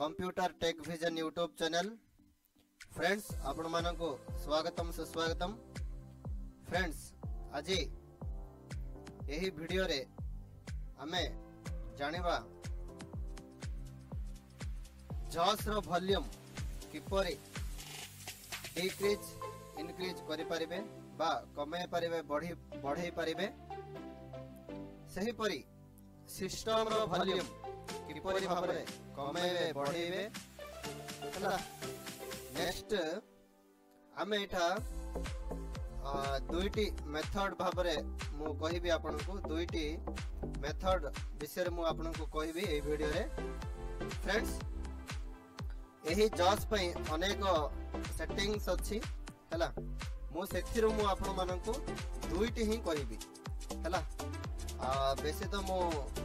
Computer tech vision YouTube channel friends आपण मानक स्वागत सुस्वागत फ्रेंड्स आज यही वीडियो रे आम जानवा जस रल्यूम किपर डिक्रिज इनक्रिज करें कमे पारे बढ़े पारे से हीपरी सिस्टम रो वॉल्यूम किपरि भाबरे कमेले बढेबे हला नेक्स्ट आमे एटा दुईटी मेथड भाबरे मु कहिबे आपन को दुईटी मेथड विषय मु आपन को कहिबे ए वीडियो रे फ्रेंड्स एही जॉस पई अनेक सेटिंग्स अछि हला मु सेथिरो मु आपन मानन को दुईटी ही कहिबे हला आ वैसे तो मु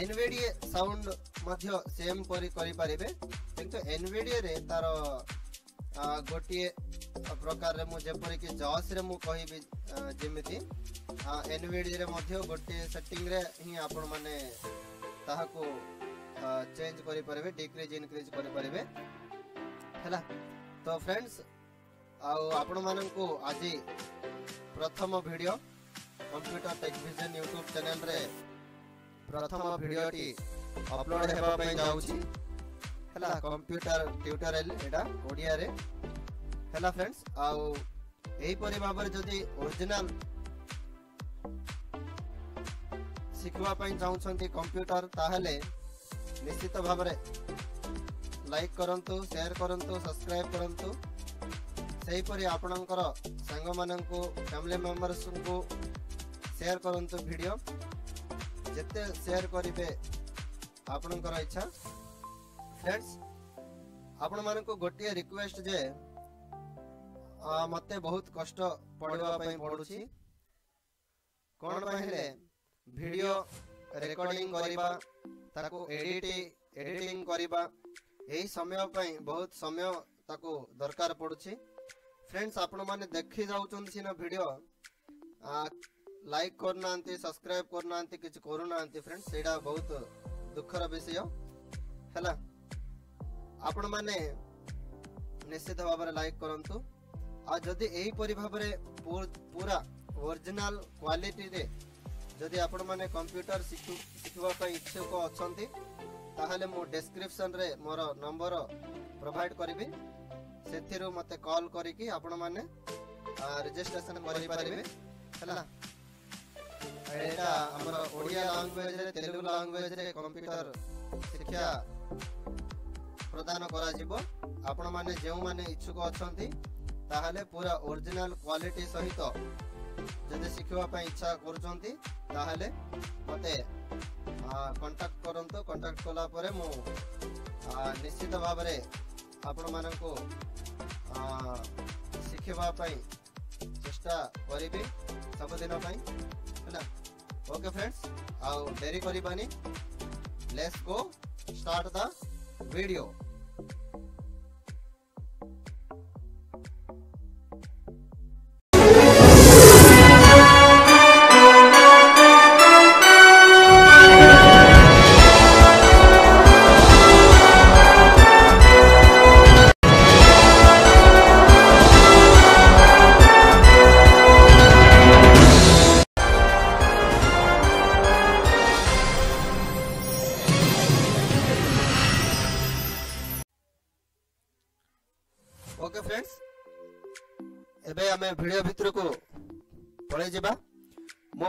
एनवीडीए साउंड मध्य सेम परी पर किंतु एनवीडीए रे तार गोटे प्रकार जपर कि जस रे मुझे जमी एनवीडीए गोटे सेटिंग रे ही आपण मैंने चेंज करें डिक्रीज इनक्रीज करें तो फ्रेंड्स आपण मानक आज प्रथम वीडियो कंप्यूटर टेक्विजन यूट्यूब रे ପ୍ରଥମ ଭିଡ଼ିଓଟି ଅପଲୋଡ଼ ହେବା ପାଇଁ ଯାଉଛି ହେଲା କମ୍ପ୍ୟୁଟର ଟ୍ୟୁଟୋରିଆଲ ଏଇଟା ଓଡ଼ିଆରେ ହେଲା ଫ୍ରେଣ୍ଡସ୍ ଆଉ ଏହିପରି ଭାବରେ ଯଦି ଓରିଜିନାଲ ଶିଖିବା ପାଇଁ ଚାହୁଁଛନ୍ତି କମ୍ପ୍ୟୁଟର ତାହେଲେ ନିଶ୍ଚିତ ଭାବରେ ଲାଇକ୍ କରନ୍ତୁ ସେୟାର କରନ୍ତୁ ସବସ୍କ୍ରାଇବ୍ କରନ୍ତୁ ସେହିପରି ଆପଣଙ୍କର ସାଙ୍ଗମାନଙ୍କୁ ଫ୍ୟାମିଲି ମେମ୍ବର୍ସଙ୍କୁ ସେୟାର କରନ୍ତୁ ଭିଡ଼ିଓ ଯେତେ ସେୟାର କରିବେ ଆପଣଙ୍କର ଇଚ୍ଛା ଫ୍ରେଣ୍ଡସ୍ ଆପଣମାନଙ୍କୁ ଗୋଟିଏ ରିକ୍ୱେଷ୍ଟ ଯେ ମୋତେ ବହୁତ କଷ୍ଟ ପଢ଼ିବା ପାଇଁ ପଡ଼ୁଛି କ'ଣ ପାଇଁ ହେଲେ ଭିଡ଼ିଓ ରେକର୍ଡ଼ିଂ କରିବା ତାକୁ ଏଡ଼ିଟି ଏଡ଼ିଟିଂ କରିବା ଏହି ସମୟ ପାଇଁ ବହୁତ ସମୟ ତାକୁ ଦରକାର ପଡ଼ୁଛି ଫ୍ରେଣ୍ଡସ୍ ଆପଣମାନେ ଦେଖି ଯାଉଛନ୍ତି ସିନା ଭିଡ଼ିଓ ଲାଇକ୍ କରୁନାହାନ୍ତି ସବସ୍କ୍ରାଇବ୍ କରୁନାହାନ୍ତି କିଛି କରୁନାହାନ୍ତି ଫ୍ରେଣ୍ଡ ସେଇଟା ବହୁତ ଦୁଃଖର ବିଷୟ ହେଲା ଆପଣମାନେ ନିଶ୍ଚିତ ଭାବରେ ଲାଇକ୍ କରନ୍ତୁ ଆଉ ଯଦି ଏହିପରି ଭାବରେ ପୁରା ଓରିଜିନାଲ କ୍ୱାଲିଟିରେ ଯଦି ଆପଣମାନେ କମ୍ପ୍ୟୁଟର ଶିଖୁ ଶିଖିବା ପାଇଁ ଇଚ୍ଛୁକ ଅଛନ୍ତି ତାହେଲେ ମୁଁ ଡେସ୍କ୍ରିପସନ୍ରେ ମୋର ନମ୍ବର ପ୍ରୋଭାଇଡ଼ କରିବି ସେଥିରୁ ମୋତେ କଲ୍ କରିକି ଆପଣମାନେ ରେଜିଷ୍ଟ୍ରେସନ୍ କରିପାରିବେ ହେଲା ଏଇଟା ଆମର ଓଡ଼ିଆ ଲାଙ୍ଗୁଏଜରେ ତେଲୁଗୁ ଲାଙ୍ଗୁଏଜରେ କମ୍ପ୍ୟୁଟର ଶିକ୍ଷା ପ୍ରଦାନ କରାଯିବ ଆପଣମାନେ ଯେଉଁମାନେ ଇଚ୍ଛୁକ ଅଛନ୍ତି ତାହେଲେ ପୁରା ଓରିଜିନାଲ କ୍ୱାଲିଟି ସହିତ ଯଦି ଶିଖିବା ପାଇଁ ଇଚ୍ଛା କରୁଛନ୍ତି ତାହେଲେ ମୋତେ କଣ୍ଟାକ୍ଟ କରନ୍ତୁ କଣ୍ଟାକ୍ଟ କଲା ପରେ ମୁଁ ନିଶ୍ଚିତ ଭାବରେ ଆପଣମାନଙ୍କୁ ଶିଖିବା ପାଇଁ ଚେଷ୍ଟା କରିବି ସବୁଦିନ ପାଇଁ ହେଲା ओके फ्रेंड्स आउ डेरी करिबानी let's go start the video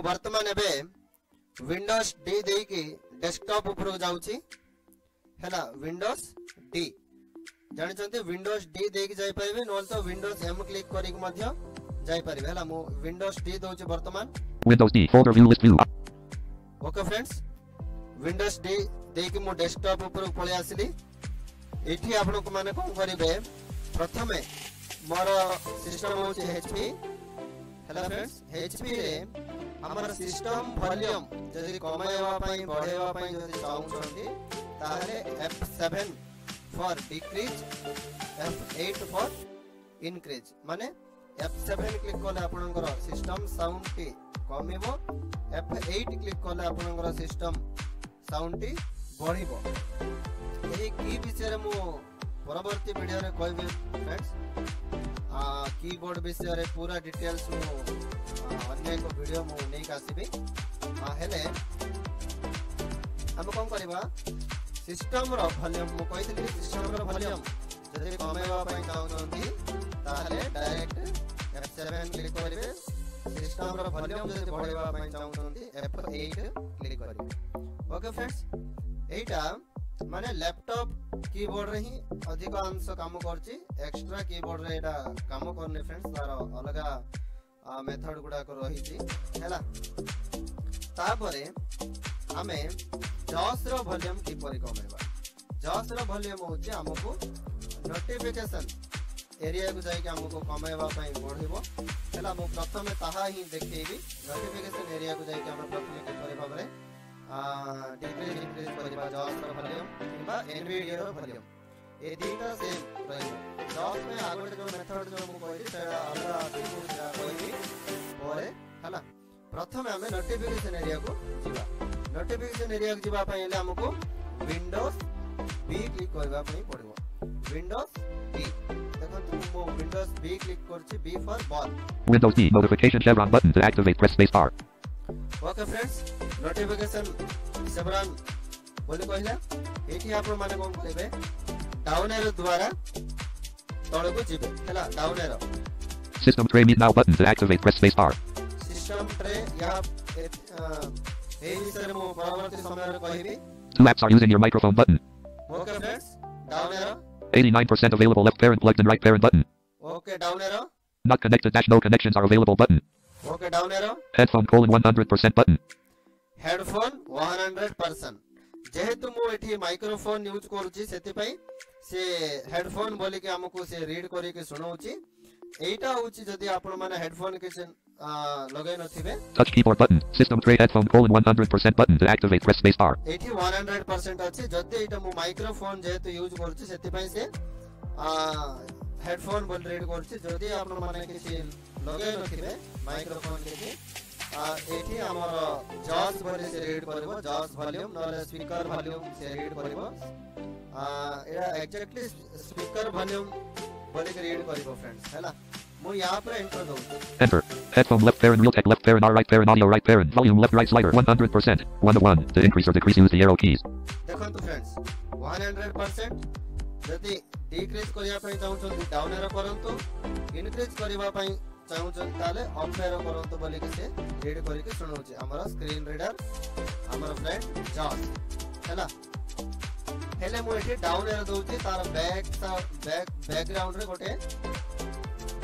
ବର୍ତ୍ତମାନ ଏବେ ୱିଣ୍ଡୋଜ୍ ଡି ଦେଇକି ଡେସ୍କଟପ୍ ଉପରକୁ ଯାଉଛି ହେଲା ୱିଣ୍ଡୋଜ୍ ଡି ଜାଣିଛନ୍ତି ୱିଣ୍ଡୋଜ୍ ଡି ଦେଇକି ଯାଇପାରିବେ ନହେଲେ ତ ୱିଣ୍ଡୋଜ୍ ଏମ୍ କ୍ଲିକ୍ କରିକି ମଧ୍ୟ ଯାଇପାରିବେ ହେଲା ମୁଁ ୱିଣ୍ଡୋଜ୍ ଡି ଦେଉଛି ବର୍ତ୍ତମାନ ଓକେ ଫ୍ରେଣ୍ଡସ୍ ୱିଣ୍ଡୋଜ୍ ଡି ଦେଇକି ମୁଁ ଡେସ୍କଟପ୍ ଉପରକୁ ପଳେଇ ଆସିଲି ଏଠି ଆପଣଙ୍କମାନେ କ'ଣ କରିବେ ପ୍ରଥମେ ମୋର ସିଷ୍ଟମ୍ ହେଉଛି ଏଚ୍ ପି ହେଲା ଫ୍ରେଣ୍ଡସ୍ ଏଚ୍ ପିରେ ଆମର ସିଷ୍ଟମ ଭଲ୍ୟୁମ୍ ଯଦି କମାଇବା ପାଇଁ ବଢ଼େଇବା ପାଇଁ ଯଦି ଚାହୁଁଛନ୍ତି ତାହେଲେ F seven for decrease F eight for increase ମାନେ ଏଫ୍ ସେଭେନ୍ କ୍ଲିକ୍ କଲେ ଆପଣଙ୍କର ସିଷ୍ଟମ ସାଉଣ୍ଡଟି କମିବ ଏଫ୍ ଏଇଟ୍ କ୍ଲିକ୍ କଲେ ଆପଣଙ୍କର ସିଷ୍ଟମ ସାଉଣ୍ଡଟି ବଢ଼ିବ ଏହି କି ବିଷୟରେ ମୁଁ ପରବର୍ତ୍ତୀ ଭିଡ଼ିଓରେ କହିବି ଫ୍ରେଣ୍ଡସ୍ कीबोर्ड भी से अरे पूरा डिटेल्स मु अन्य को वीडियो मु नहीं आसीबी हेले हम कौन करवा सिस्टम रो वॉल्यूम मु कहि दिली सिस्टम रो वॉल्यूम जदि कमेवा पई चाहउछंती ताहले डायरेक्ट F7 क्लिक करिवे सिस्टम रो वॉल्यूम जदि बढ़ेवा पई चाहउछंती F8 क्लिक करिवे ओके फ्रेंड्स एटा মানে ল্যাপটপ কিবোর্ড রে হি অধিকাংশ কাম করছি এক্সট্রা কিবোর্ড রে এটা কাম করনি ফ্রেন্ডস তার অলগা মেথড গুড়াক রয়েছে হল তাপরে আমি জস্র ভলিউম কিপর কমাইবা জস্র ভলিউম হচ্ছে আমি নোটিফিকেসন এরিয়া যাই আমি কমাইবা পড়ব হল মু প্রথমে তাহা হি দেখেবি নোটিফিকেসন এরিয়া যাই আমি প্রথমে কিপর ভাবে decrease increase करिबा जॉस रो वॉल्यूम किंबा एनवीडीए रो वॉल्यूम ए दीटा सेम रहिबो जॉस में आगोटे जो मेथड जो मु कहली से अलगा देखु जा कोइबी परे हला प्रथमे हमें नोटिफिकेशन एरिया को जीवा नोटिफिकेशन एरिया को जीवा पई ले हमको विंडोज बी क्लिक करबा पई पड़िबो विंडोज बी देखंतु मु विंडोज बी क्लिक करछि B for ball Windows B notification check on button to activate press space bar okay friends notification several ବୋଲି କହିଲା ଏଇଠି ଆପଣମାନେ କ'ଣ କରିବେ ଡାଉନ୍ ଏରୋ ଦ୍ୱାରା ତଳକୁ ଯିବେ ହେଲା down arrow System tray mute now button to activate press space bar. System tray ଏହା ଏହି ବିଷୟରେ ମୁଁ ପରବର୍ତ୍ତୀ ସମୟରେ କହିବି. Two apps are using your microphone button. Okay friends, down arrow. 89% available left parent plugged in right parent button. Okay, down arrow. Not connected dash no connections are available button. Okay, down arrow. Headphone colon 100% button. Headphone 100% যেহেতু মু এটি microphone use করুছি সেতিপাই সে headphone বলিকি আমাকে সে read করিকি শুনাউছি এইটা হচ্ছে যদি আপন মানে হেডফোন কিছু লগাই নথিবে touch keyboard button system tray headphone colon 100% button to activate press space bar এটি 100% আছে যদি এটা মু মাইক্রোফোন যেহেতু ইউজ করছি সেতিপাই সে হেডফোন বল রিড করছি যদি আপন মানে কিছু লগাই নথিবে মাইক্রোফোন লিখি ଏଠି ଆମର ଜଜ୍ ବୋଲି ସେ ରିଡ୍ କରିବ ଜଜ୍ ଭଲ୍ୟୁମ୍ वॉल्यूम ସ୍ପିକର ଭଲ୍ୟୁମ୍ ସେ ରିଡ୍ କରିବ ଏଇଟା ଏକ୍ଜାକ୍ଟଲି ସ୍ପିକର ଭଲ୍ୟୁମ୍ ବୋଲି ସେ ରିଡ୍ କରିବ ଫ୍ରେଣ୍ଡସ୍ ହେଲା ମୁଁ ୟା ଉପରେ ଏଣ୍ଟର ଦଉଛି enter Headphone left parent, real tech left parent, R right parent, audio right parent, volume left right slider 100%, 1 to 1. To increase or decrease, use the arrow keys. ଦେଖନ୍ତୁ friends 100% ଯଦି decrease କରିବା ପାଇଁ ଚାହୁଁଛନ୍ତି down arrow କରନ୍ତୁ increase କରିବା ପାଇଁ ଚାହୁଁଛନ୍ତି ତାହେଲେ ଅକ୍ଷର କରନ୍ତୁ ବୋଲିକି ସେ ରିଡ୍ କରିକି ଶୁଣଉଛି ଆମର ସ୍କ୍ରିନ୍ ରିଡର୍ ଆମର ଫ୍ରେଣ୍ଡ ଜସ୍ ହେଲା ହେଲେ ମୁଁ ଏଠି ଡାଉନ୍ ଏର ଦଉଛି ତାର ବ୍ୟାକ୍ ବ୍ୟାକ୍ଗ୍ରାଉଣ୍ଡରେ ଗୋଟେ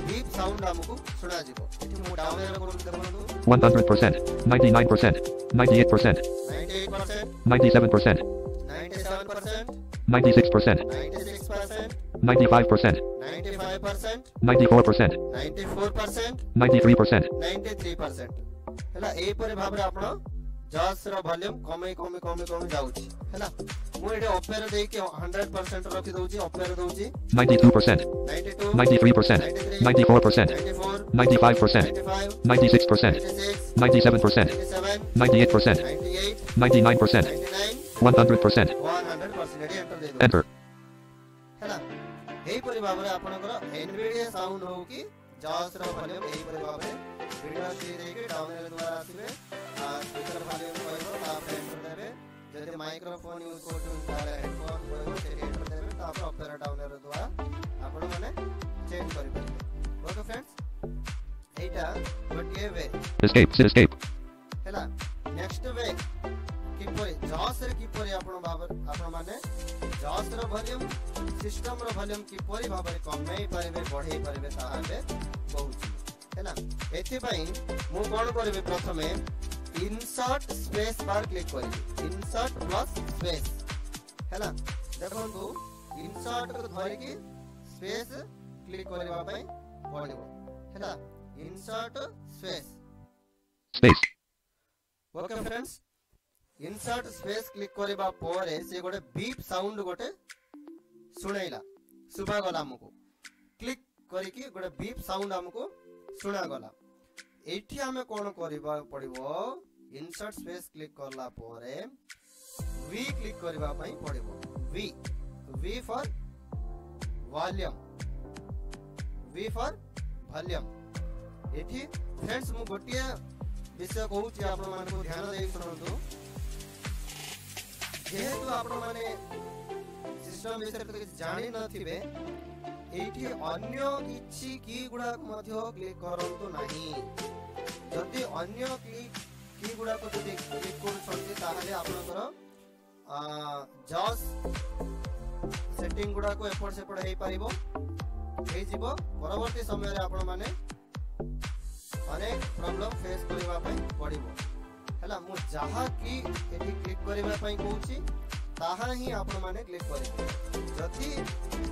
ଡିପ୍ ସାଉଣ୍ଡ ଆମକୁ ଶୁଣାଯିବ ଏଠି ମୁଁ ଡାଉନ୍ ଏର କରୁଛି ଦେଖନ୍ତୁ 100% 99% 98% 98% 97% 97% 96% 96 Ninety-five percent. Ninety-five percent. Ninety-four percent. Ninety-four percent. Ninety-three percent. Ninety-three percent. हैला ए पर भाबरे आपण जास रो वॉल्यूम कमे कमे कमे कमे जाउ छी हैला मु एडे ओपेर दे के 100 percent रखि दउ छी ओपेर दउ छी 92 percent 92 93 percent 94 percent 95 percent 96 percent 97 percent 98 percent 99 percent 100 percent 100 percent enter ଏହିପରି ଭାବରେ ଆପଣଙ୍କର ଏନଭିଡିଆ ସାଉଣ୍ଡ ହଉ କି ଜଜ୍ର ଭଲ୍ୟୁମ୍ ଏହିପରି ଭାବରେ ଭିଡ଼ିଓ ସି ଦେଇକି ଡାଉନଲୋଡ୍ ଦ୍ୱାରା ଆସିବେ ସ୍ପିକର ଭଲ୍ୟୁମ୍ କହିବ ତାପରେ ଏଣ୍ଟର ଦେବେ ଯଦି ମାଇକ୍ରୋଫୋନ୍ ୟୁଜ୍ କରୁଛନ୍ତି ତାହେଲେ ହେଡ଼ଫୋନ୍ କହିବ ସେଠି ଏଣ୍ଟର ଦେବେ ତାପରେ ଅପେରା ଡାଉନଲୋଡ୍ ଦ୍ୱାରା ଆପଣମାନେ ଚେଞ୍ଜ କରିପାରିବେ ଓକେ ଫ୍ରେଣ୍ଡସ୍ ଏଇଟା ଗୋଟିଏ ୱେ ଏସ୍କେପ୍ ଏସ୍କେପ୍ ହେଲା ନେକ୍ସଟ ୱେ କିପରି ଜଜ୍ରେ କିପରି ଆପଣ ଭାବରେ ଆପଣମାନେ ଦଶ ର ଭଲ୍ୟୁମ୍ ସିଷ୍ଟମ ର ଭଲ୍ୟୁମ୍ କିପରି ଭାବରେ କମେଇ ପାରିବେ ବଢେଇ ପାରିବେ ତାହା ଏବେ କହୁଛି ହେଲା ଏଥିପାଇଁ ମୁଁ କ'ଣ କରିବି ପ୍ରଥମେ ইনসার্ট স্পেস বার ক্লিক করি ইনসার্ট প্লাস স্পেস হেলা দেখন্তু ইনসার্ট কো ধরিকি স্পেস ক্লিক করিবা পাই পড়িব হেলা insert space space okay friends insert space click করা পরে সে গোটে বিপ সাউন্ড গোটে শুনেলা শুভাগলা আমি ক্লিক করিকি গোটে বিপ সাউন্ড আমি শুণাগলা এইটি আমি কোণ করা পড়ব ইনসার্ট স্পেস ক্লিক কলা পরে ভি ক্লিক করা পড়ব V V for volume V for volume এটি ফ্রেন্ডস মু গোটিয়ে বিষয় কହୁছি আপনার ধ্যান দিয়ে শুণতু যেহেতু আপনার সিস্টম বিষয়ে কিছু জানি নথিবে এইটি অন্য কিছু কি গুড়া মধ্য ক্লিক করন্তু নাহি যদি অন্য কি কি গুড়া যদি ক্লিক করছন্তি তাহলে আপনার জস সেটিং গুড়া এপট সেপট হয়ে পারিব ହେଇଯିବ ପରବର୍ତ୍ତୀ ସମୟରେ ଆପଣମାନେ ଅନେକ ପ୍ରୋବ୍ଲେମ୍ ଫେସ୍ କରିବା ପାଇଁ ପଡ଼ିବ ହେଲା ମୁଁ ଯାହାକି ଏଠି କ୍ଲିକ୍ କରିବା ପାଇଁ କହୁଛି ତାହା ହିଁ ଆପଣମାନେ କ୍ଲିକ୍ କରିବେ ଯଦି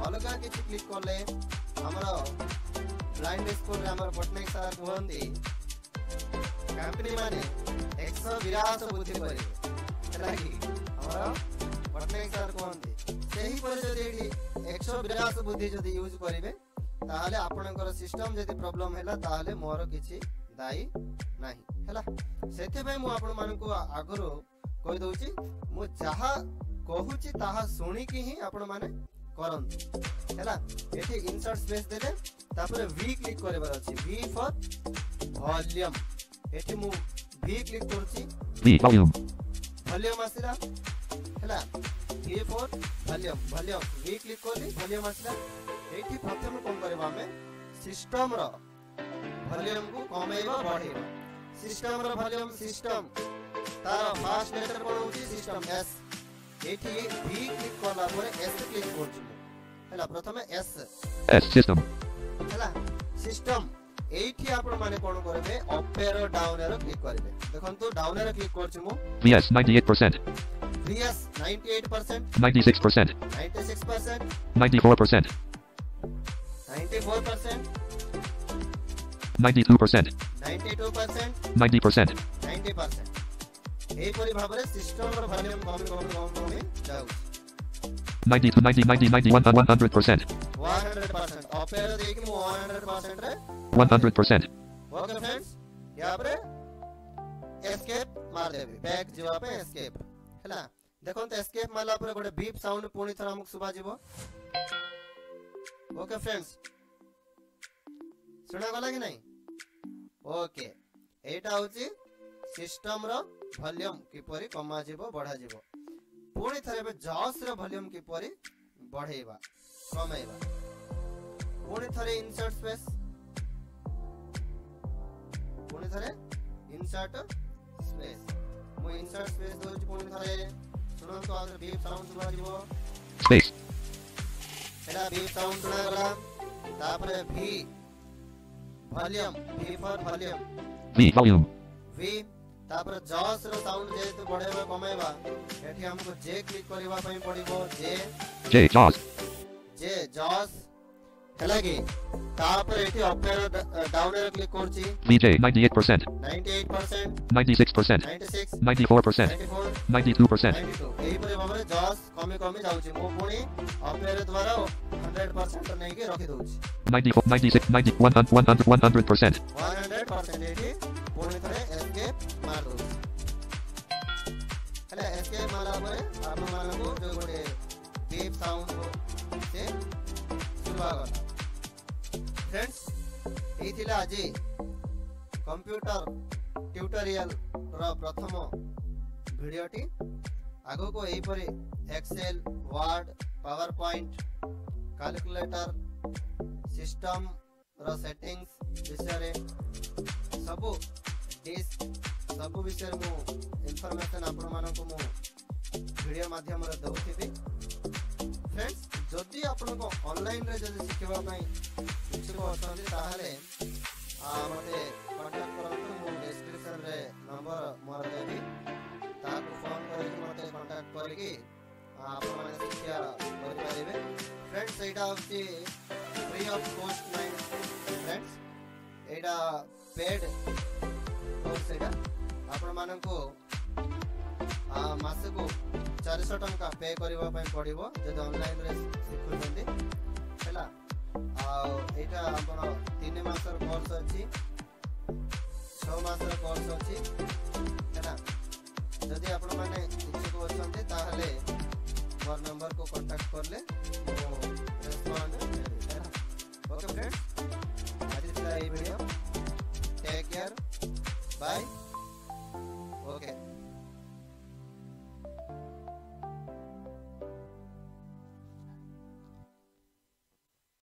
ଅଲଗା କିଛି କ୍ଲିକ୍ କଲେ ଆମର ବ୍ଲାଇଣ୍ଡ ସ୍କୁଲରେ ଆମର ପଟ୍ଟନାୟକ ସାର୍ କୁହନ୍ତି କମ୍ପାନୀମାନେ ଏକଶହ ବିରାଶ ବୃଦ୍ଧି କରିବେ ହେଲା କି ଆମର ପଟ୍ଟନାୟକ ସାର୍ କୁହନ୍ତି ସେହିପରି ଯଦି ଏଠି ଏକଶହ ବିରାଶ ବୃଦ୍ଧି ଯଦି ୟୁଜ୍ କରିବେ ତାହେଲେ ଆପଣଙ୍କର ସିଷ୍ଟମ୍ ଯଦି ପ୍ରୋବ୍ଲେମ୍ ହେଲା ତାହେଲେ ମୋର କିଛି ଦାୟୀ ନାହିଁ ହେଲା ସେଥିପାଇଁ ମୁଁ ଆପଣମାନଙ୍କୁ ଆଗରୁ କହିଦେଉଛି ମୁଁ ଯାହା କହୁଛି ତାହା ଶୁଣିକି ହିଁ ଆପଣମାନେ କରନ୍ତୁ ହେଲା ଏଠି ଇନସର୍ଟ ସ୍ପେସ୍ ଦେଲେ ତାପରେ ଭି କ୍ଲିକ୍ କରିବାର ଅଛି ଭି ଫର୍ ଭଲ୍ୟୁମ୍ ଏଠି ମୁଁ ଭି କ୍ଲିକ୍ କରୁଛି ଭଲ୍ୟୁମ୍ ଆସିଲା ହେଲା V for volume volume V click କଲି ଭଲ୍ୟୁମ୍ ଆସିଲା ଏଇଠି ପ୍ରଥମେ କ'ଣ କରିବା ଆମେ ସିଷ୍ଟମ୍ର ভলিউম কু কমাইবা বঢ়াইবা সিস্টম র ভলিউম সিস্টম তার ফার্স্ট লেটার পড়ুছি সিস্টম এস এটি ভি ক্লিক কলা পরে এস ক্লিক করছি হেলা প্রথমে এস এস সিস্টম হেলা সিস্টম এইটি আপন মানে কোন করবে অপ এরো ডাউন এরো ক্লিক করবে দেখুন তো ডাউন এরো ক্লিক করছি মু ভিএস 98% ভিএস 98% 96% 96% 94% 94% 92%. 92%. 90%. 90%. ଏହିପରି ଭାବରେ ସିଷ୍ଟମର ଭଲ୍ୟୁମ୍ କମି କମି କମି କମି ଯାଉଛି 90 to 90 90 90 100 percent 100 percent ଅପେର ଦେଇକି ମୁଁ 100 percent ରେ 100 percent ଓକେ ଫ୍ରେଣ୍ଡସ୍ ୟା ପରେ ଏସ୍କେପ୍ ମାରିଦେବି ବ୍ୟାକ୍ ଯିବା ପାଇଁ ଏସ୍କେପ୍ ହେଲା ଦେଖନ୍ତୁ ଏସ୍କେପ୍ ମାରିଲା ପରେ ଗୋଟେ ବିପ୍ ସାଉଣ୍ଡ ପୁଣି ଥର ଆମକୁ ଶୁଭାଯିବ ଓକେ ଫ୍ରେଣ୍ଡସ୍ ଶୁଣାଗଲା କି ନାହିଁ ओके एटा होची सिस्टम रो वॉल्यूम किपरी कमा जिवो बढा जिवो पुनी थरे बे जॉस रो वॉल्यूम किपरी बढेबा कमेबा पुनी थरे इंसर्ट स्पेस पुनी थरे इंसर्ट स्पेस मु इंसर्ट स्पेस दोच पुनी थरे सुनो तो आ बीप साउंड सुना जिवो स्पेस एला बीप साउंड सुना गला तापर भी Volume. V for volume. V volume. V तापर जॉस रो साउंड जे तो बड़े जेतु बढेबा बा एठी हमको जे क्लिक करबा पई पड़िबो जे जे जॉस जे जॉस అలాగే top right up arrow down arrow click కొడిచి విజే 98% 98% 96% 96 94% 94 92% ଏହିପରି ଭାବରେ ଜସ୍ କମି କମି ଯାଉଛି ମୁଁ ପୁଣି ଅପ୍ ଏରର୍ ଦ୍ୱାରା 100% ନେଇକି ରଖି ଦଉଛି 94 96 90 100 100% 100% ଏଠି ପୁଣି ଥରେ ଏସ୍କେପ୍ ମାର ଦଉଛି ହେଲେ ଏସ୍କେପ୍ ମାରିଲା ପରେ ଆପଣମାନଙ୍କୁ ଯୋଉ ଗୋଟେ ବିପ୍ ସାଉଣ୍ଡ ସେ ଶୁଭାଗଲା फ्रेंड्स यही आज कंप्यूटर ट्यूटोरियल रो प्रथम भिडटी आग को यहपर Excel Word PowerPoint calculator system row settings विषय सब डिस् सब विषय मुफरमेसन आपण मानक मुझे भिडियो मध्यम दौर फ्रेंड्स ଯଦି ଆପଣଙ୍କ ଅନଲାଇନ୍ରେ ଯଦି ଶିଖିବା ପାଇଁ ଇଚ୍ଛୁକ ଅଛନ୍ତି ତାହେଲେ ମୋତେ କଣ୍ଟାକ୍ଟ କରନ୍ତୁ ମୁଁ ଡିସ୍କ୍ରିପ୍ସନ୍ରେ ନମ୍ବର ମୋର ଦେବି ତାହାକୁ ଫୋନ୍ କରିକି ମୋତେ କଣ୍ଟାକ୍ଟ କରିକି ଆପଣମାନେ ଶିକ୍ଷା କରିପାରିବେ ଫ୍ରେଣ୍ଡସ୍ ସେଇଟା ହେଉଛି free of cost nine friends ଏଇଟା ପେଡ୍ କୋର୍ସ ସେଇଟା ଆପଣମାନଙ୍କୁ ମାସକୁ ଚାରିଶହ ଟଙ୍କା ପେ କରିବା ପାଇଁ ପଡ଼ିବ ଯଦି ଅନଲାଇନ୍ରେ ଶିଖୁଛନ୍ତି ହେଲା ଆଉ ଏଇଟା ଆମର ତିନି ମାସର କୋର୍ସ ଅଛି ଛଅ ମାସର କୋର୍ସ ଅଛି ହେଲା ଯଦି ଆପଣମାନେ ଇଚ୍ଛୁକ ଅଛନ୍ତି ତାହେଲେ ମୋର ନମ୍ବରକୁ କଣ୍ଟାକ୍ଟ କଲେ ମୁଁ ରେସ୍ପଣ୍ଡ ଦେବି ହେଲା ଓକେ ଫ୍ରେଣ୍ଡ ଆଜି ଥିଲା ଏଇ ଭିଡ଼ିଓ ଟେକ୍ କେୟାର ବାଏ